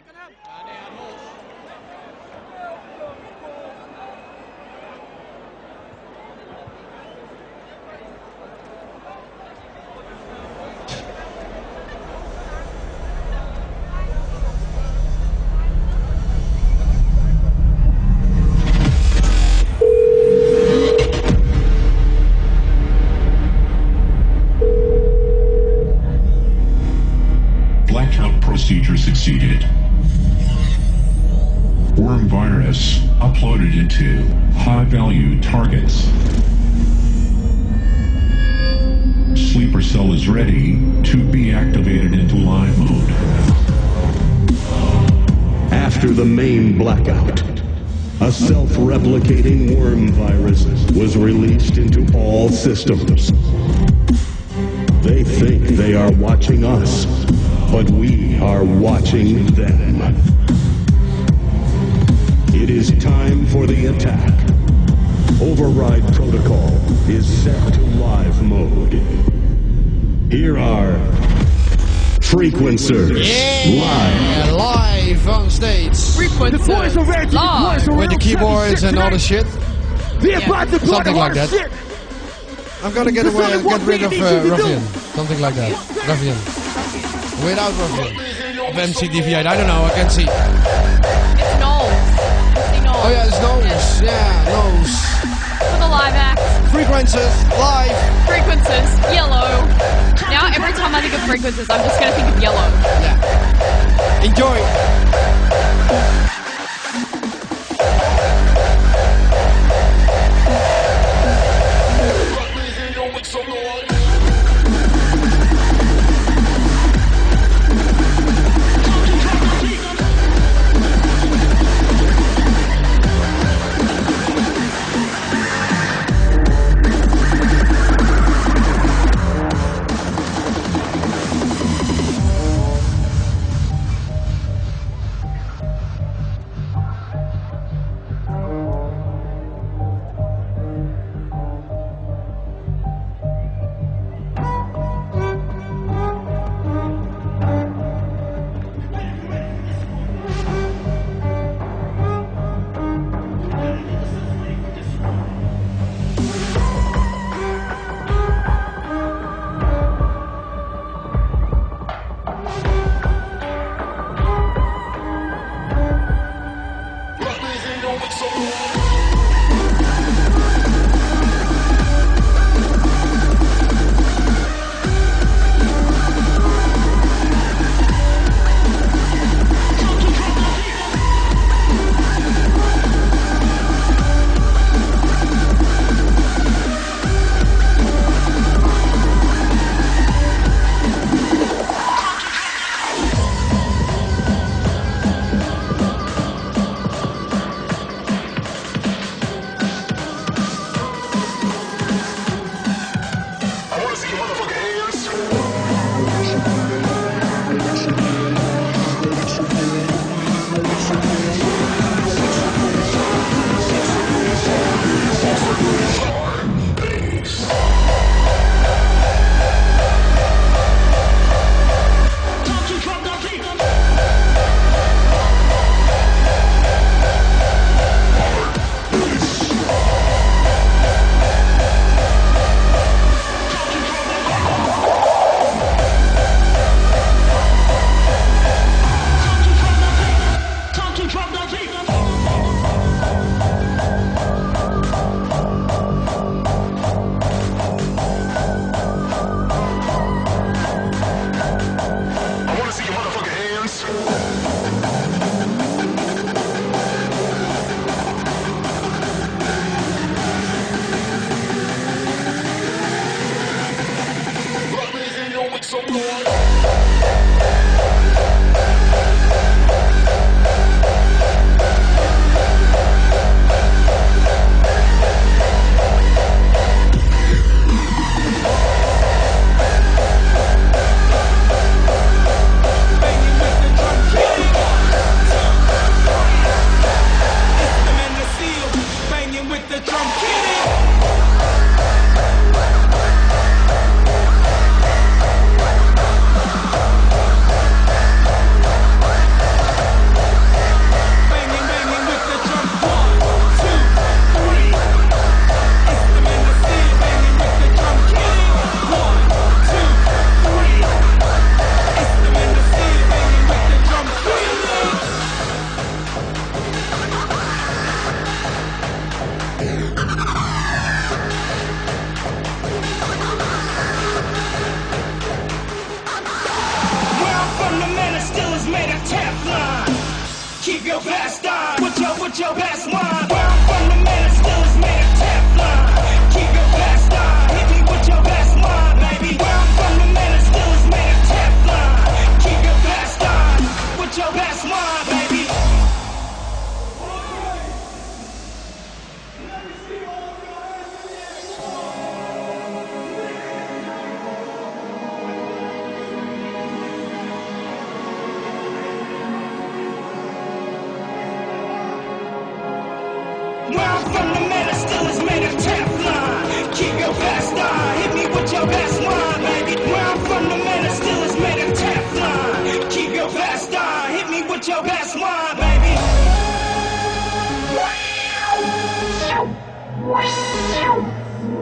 Taken him. And now systems. They think they are watching us, but we are watching them. It is time for the attack. Override protocol is set to live mode. Here are Frequencerz live. Yeah, live on stage. Frequency. The boys are ready. The Live. boys are With the keyboards and all the shit. They're about to blow Something like that. shit. I'm gonna get away and get rid of uh. Ruffian. Something like that. Ruffian. Without Ruffian. Of MCDV8. I don't know, I can't see. It's Nolz. Nolz. Oh yeah, it's nose. Yeah, nose. For the live act. Frequencerz, live. Frequencerz. Yellow. Now every time I think of frequencies, I'm just going to think of yellow. Yeah. Enjoy.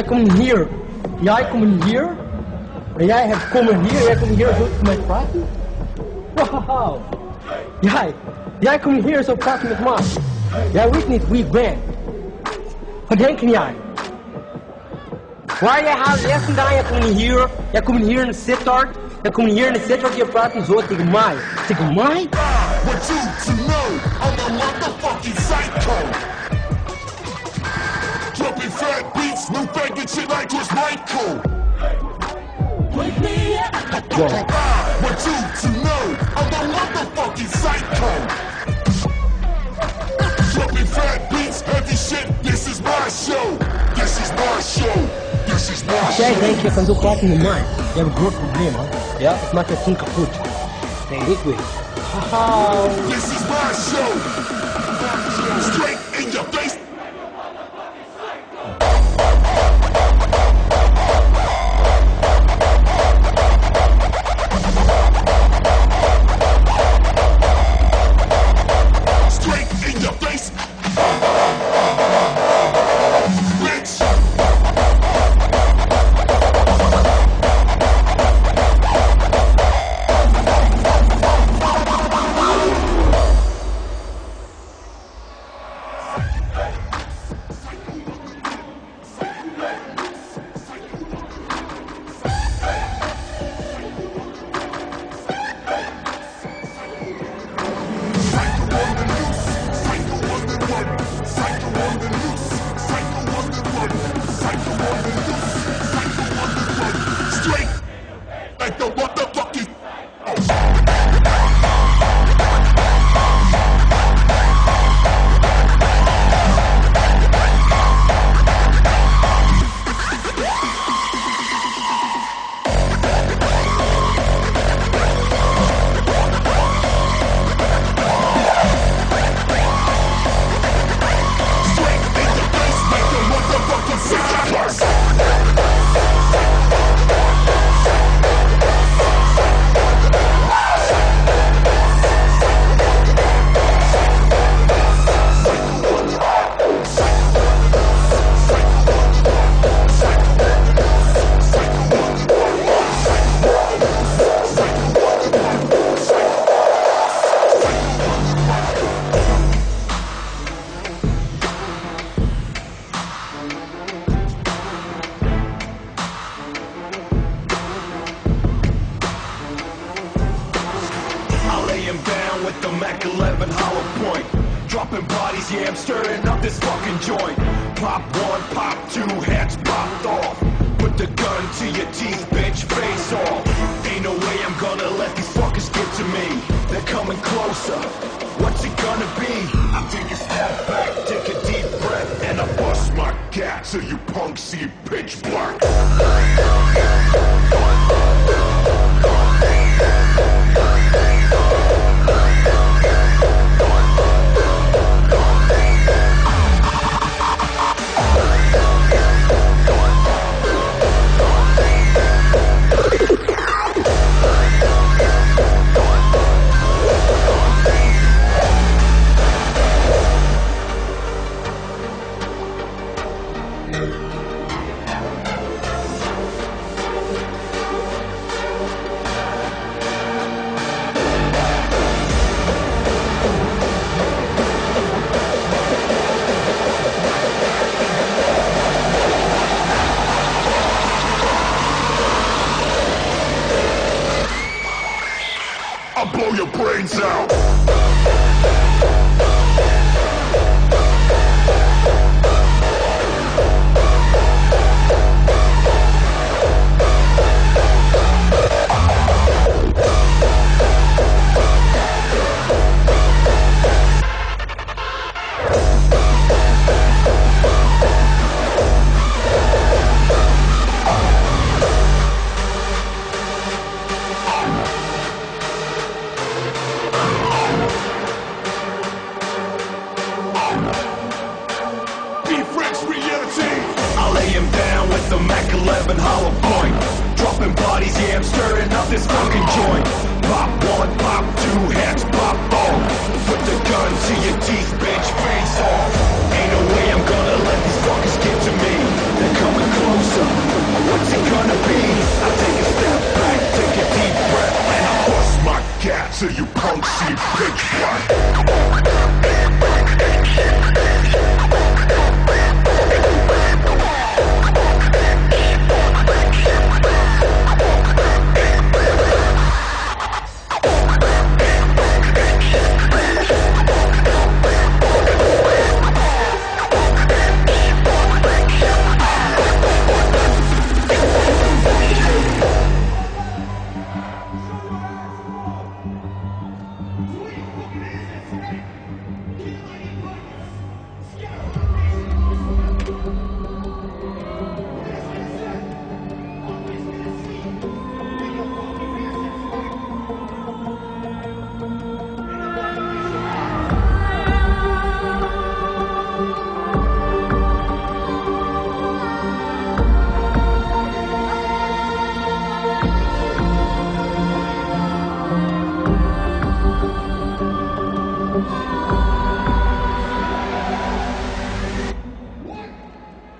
Jij komt hier. Jij komt hier. Jij hebt komen hier. Jij komt hier zo met praten. Wow. Jij. Jij komt hier zo praten met mij. Jij weet niet wie ik ben. Wat denk jij? Waar jij haalt jij vandaan? Jij komt hier. Jij komt hier in de Sittard. Jij komt hier in de Sittard. Je praat zo tegen mij. Tegen mij? Want you to know I'm a motherfucking psycho. New faggot shit like Chris Michael. Yo. Want you to know I'm a motherfucking psycho. Dropping fat beats, heavy shit. This is my show. This is my show. This is my jij show. denkt je kan zo praten met mij, je hebt een groot probleem, man. Ja? Ik maak je toen kapot. Nee, ik weet. Haha. This is my show. Straight in your face. Closer. What's it gonna be? I take a step back, take a deep breath, And I bust my gat till you punks see pitch black.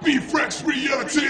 Be French reality.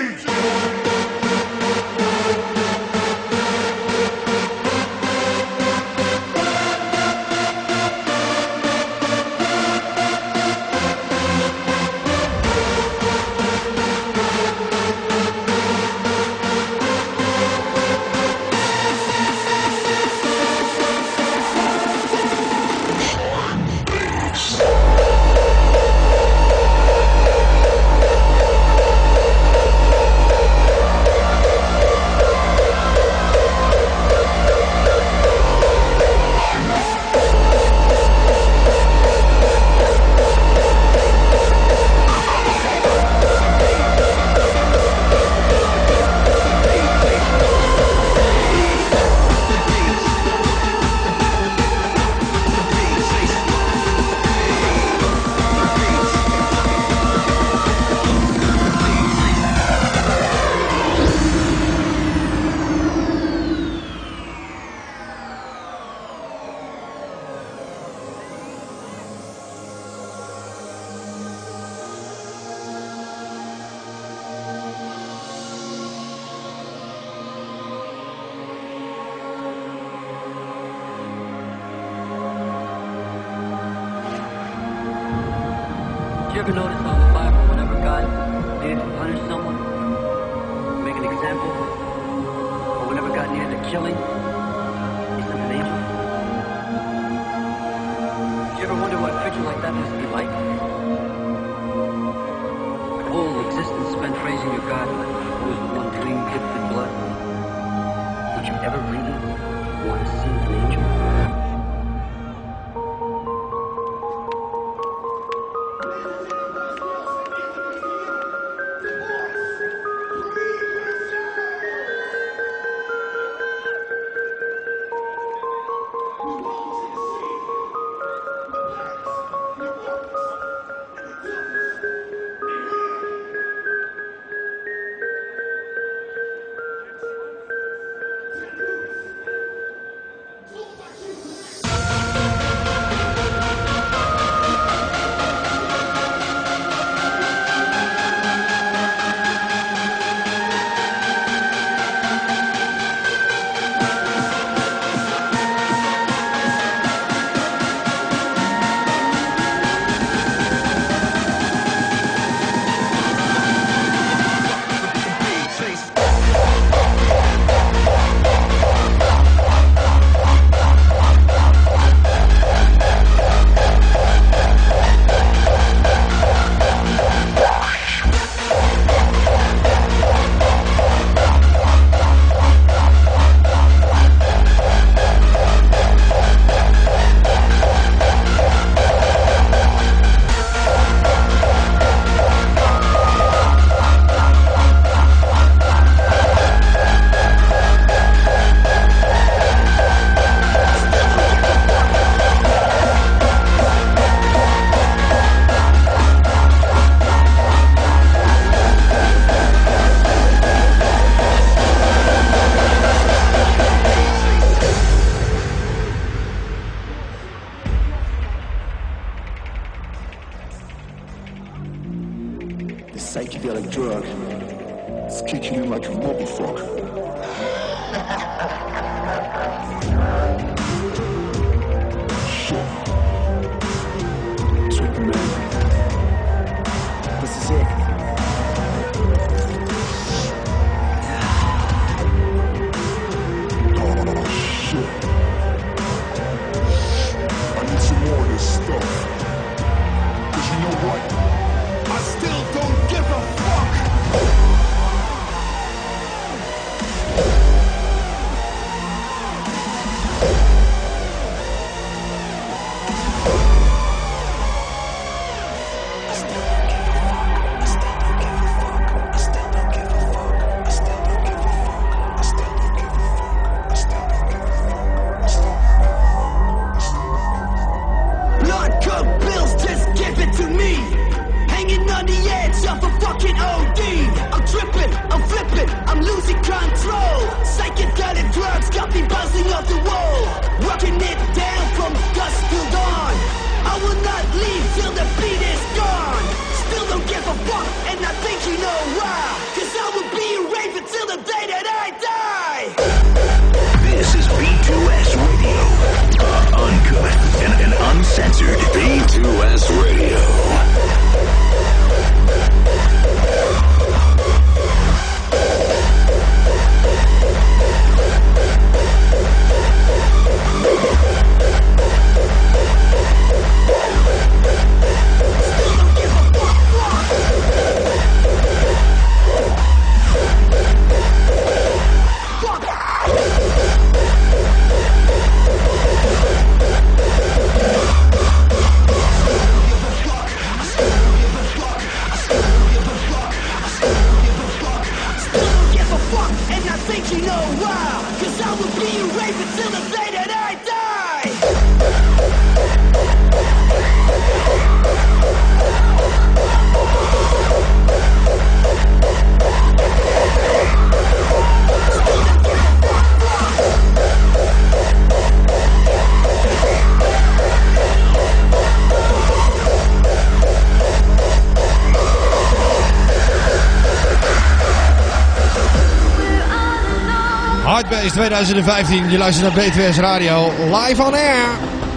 Hard Bass 2015, je luistert naar B2S Radio, live on air.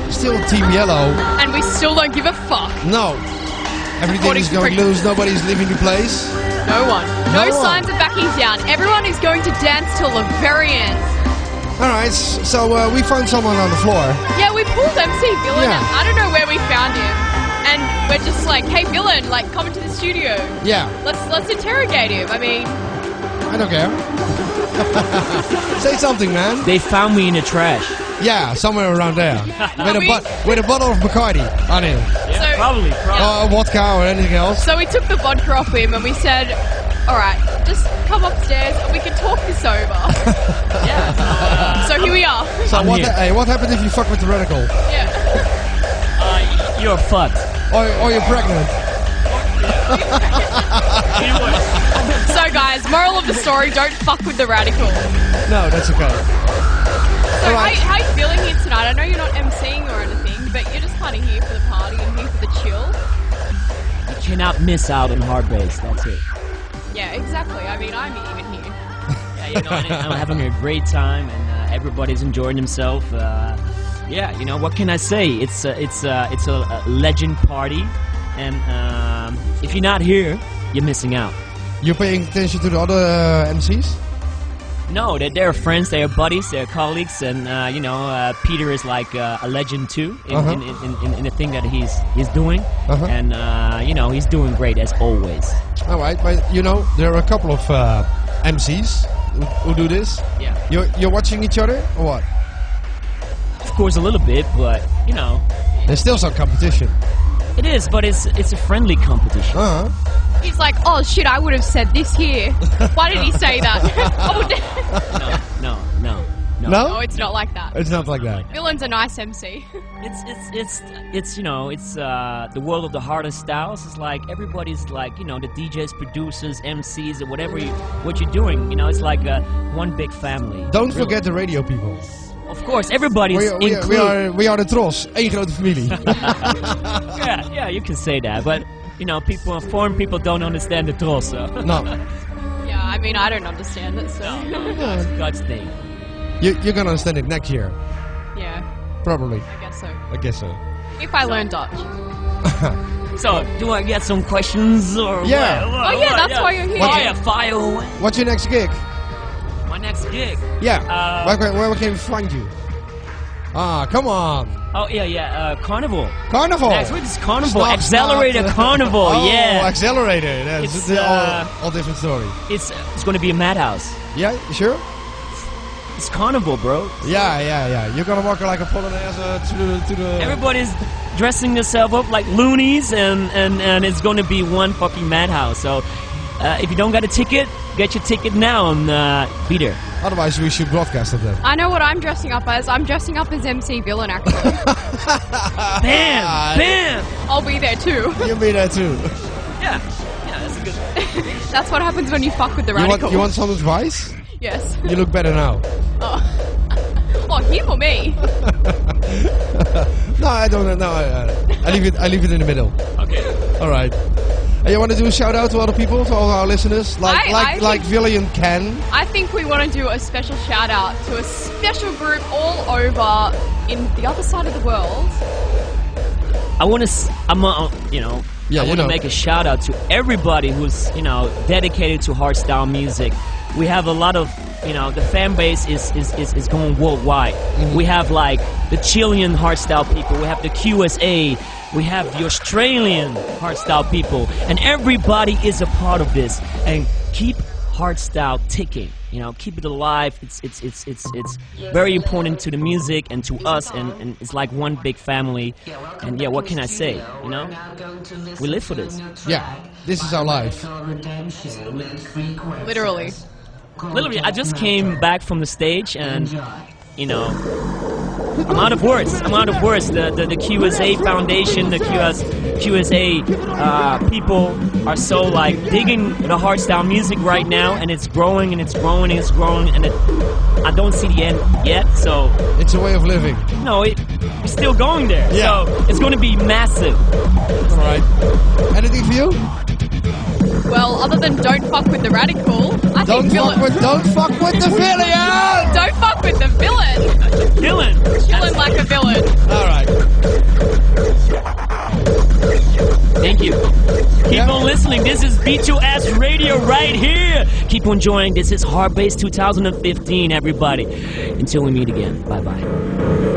Still Team Yellow. And we still don't give a fuck. No. Everything is going loose, nobody's leaving the place. No one. No, No one. signs of backing down. Everyone is going to dance till the very end. Alright, so uh, we found someone on the floor. Yeah, we pulled MC Villain. Yeah. I don't know where we found him. And we're just like, hey Villain, like come into the studio. Yeah, Let's let's interrogate him. I mean, I don't care. Say something, man. They found me in the trash. Yeah, somewhere around there. with, a We- bu- with a bottle of Bacardi on him. so Probably, probably. Or vodka or anything else. so we took the vodka off him and we said, all right, just come upstairs and we can talk this over. yeah. so here we are. So I'm what, here. hey, what happened if you fuck with the radical? Yeah. Uh, you're fucked. Or, or you're pregnant? So guys, moral of the story: don't fuck with the radical. No, that's okay. So Alright. how, how you feeling here tonight? I know you're not emceeing or anything, but you're just kind of here for the party and here for the chill. You cannot miss out on hard bass. That's it. Yeah, exactly. I mean, I'm even here. Yeah, you know, I'm having a great time, and uh, everybody's enjoying themselves. Uh, yeah, you know, what can I say? It's a, it's a, it's a, a legend party, and um, if you're not here, you're missing out. You're paying attention to the other uh, MCs? No, they're, they're friends, they're buddies, they're colleagues, and uh, you know, uh, Peter is like uh, a legend too in, Uh-huh. in, in, in, the thing that he's he's doing, Uh-huh. and uh, you know, he's doing great as always. All right, but you know there are a couple of uh, MCs who, who do this. Yeah, You're you're watching each other or what? of course, a little bit, but you know, There's still some competition. It is, but it's it's a friendly competition. Uh huh. He's like, oh shit, I would have said this here. Why did he say that? oh, No, no, no, no. No, no, it's not like that. it's not like that. Villain's a nice MC. It's it's it's it's you know it's uh, the world of the hardest styles. It's like everybody's like you know the DJs, producers, MCs, or whatever you what you're doing. You know, it's like uh, one big family. Don't Really. forget the radio people. Of course, everybody's We, we, we included. are we are the Tros, één grote familie. yeah, yeah, you can say that, but you know, people, foreign people don't understand the troll, so. No. Yeah, I mean, I don't understand it, so. It's God's thing. You, you're gonna understand it next year. yeah, Probably. I guess so. I guess so. If I learn Dutch. So, do I get some questions or Yeah. what? What- Oh, yeah, what? that's why you're here. Fire, fire away. What's your next gig? Next gig. Yeah. Uh, where, can- where can we find you? Ah, come on. Oh yeah, yeah. Uh, Carnival. Carnival. Next week is Carnival. Stop, Accelerator stop. Carnival. Oh, yeah. Accelerator. That's It's, uh, all, all different story. It's it's going to be a madhouse. Yeah, sure? It's Carnival, bro. Yeah, yeah, yeah. You're gonna walk like a polonaise uh, to the to the. Everybody's dressing themselves up like loonies, and, and, and it's going to be one fucking madhouse. So, uh, if you don't got a ticket, get your ticket now and uh, be there. Otherwise, we should broadcast it then. I know what I'm dressing up as. I'm dressing up as MC Villain, actually. Bam! Bam! I'll be there too. You'll be there too. Yeah. Yeah, that's a good. one. That's what happens when you fuck with the You want radicals. you want some advice? Yes. You look better now. Oh. oh, him or me? No, I don't. No, I, I, I leave it. I leave it in the middle. Okay. All right. And you want to do a shout out to other people, to all our listeners, like I- like I like think- Villy and Ken. I think we want to do a special shout out to a special group all over in the other side of the world. I want to. I'm. Uh, you know. Yeah, I want to make a shout out to everybody who's you know dedicated to hardstyle music. We have a lot of you know the fan base is is, is, is going worldwide. Mm-hmm. We have like the Chilean hardstyle people. We have the QSA. We have the Australian hardstyle people, and everybody is a part of this. And keep hardstyle ticking. You know, keep it alive. It's it's it's it's it's very important to the music and to us, and, and it's like one big family. And yeah, what can I say? You know, we live for this. Yeah, this is our life. Literally. Literally, I just came back from the stage, and you know, I'm out of words. I'm out of words. The the, the QSA Foundation, the QS QSA uh, people are so like digging the hardstyle music right now, and it's growing and it's growing and it's growing, and it, I don't see the end yet. So It's a way of living. no, it, we're still going there. Yeah. So it's going to be massive. All right. Anything for you? Well, other than don't fuck with the radical, I Don't think fuck with don't fuck with the villain. Don't fuck with the villain. Dylan, Villain like a villain. All right. Thank you. Keep on listening. This is Beat B2S Radio right here. Keep on joining. This is Hard Bass 2015, everybody. Until we meet again. Bye bye.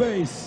base